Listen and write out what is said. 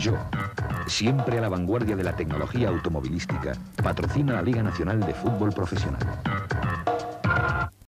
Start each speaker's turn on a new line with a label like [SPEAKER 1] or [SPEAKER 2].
[SPEAKER 1] Peugeot, siempre a la vanguardia de la tecnología automovilística, patrocina la Liga Nacional de Fútbol Profesional.